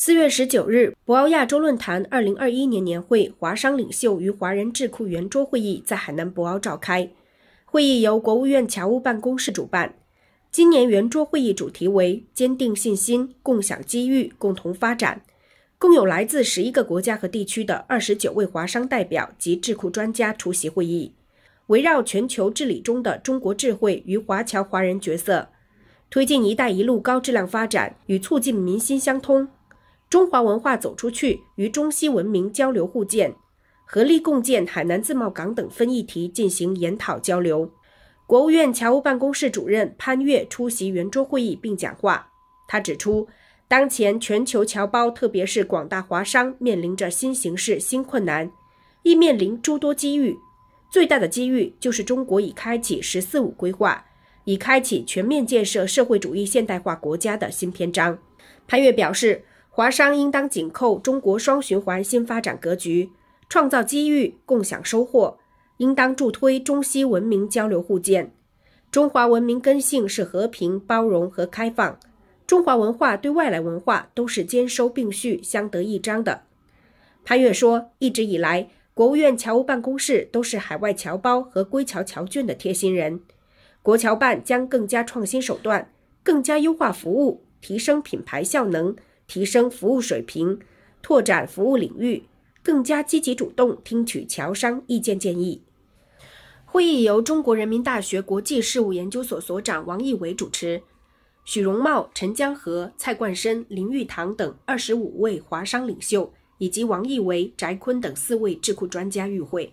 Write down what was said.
四月十九日，博鳌亚洲论坛二零二一年年会华商领袖与华人智库圆桌会议在海南博鳌召开。会议由国务院侨务办公室主办。今年圆桌会议主题为“坚定信心，共享机遇，共同发展”。共有来自十一个国家和地区的二十九位华商代表及智库专家出席会议，围绕全球治理中的中国智慧与华侨华人角色，推进“一带一路”高质量发展与促进民心相通。中华文化走出去与中西文明交流互鉴，合力共建海南自贸港等分议题进行研讨交流。国务院侨务办公室主任潘岳出席圆桌会议并讲话。他指出，当前全球侨胞，特别是广大华商，面临着新形势、新困难，亦面临诸多机遇。最大的机遇就是中国已开启“十四五”规划，已开启全面建设社会主义现代化国家的新篇章。潘岳表示。华商应当紧扣中国双循环新发展格局，创造机遇，共享收获；应当助推中西文明交流互鉴。中华文明根性是和平、包容和开放，中华文化对外来文化都是兼收并蓄、相得益彰的。潘岳说，一直以来，国务院侨务办公室都是海外侨胞和归侨侨眷的贴心人，国侨办将更加创新手段，更加优化服务，提升品牌效能。提升服务水平，拓展服务领域，更加积极主动听取侨商意见建议。会议由中国人民大学国际事务研究所所长王毅伟主持，许荣茂、陈江河、蔡冠深、林玉堂等二十五位华商领袖以及王毅伟、翟坤等四位智库专家与会。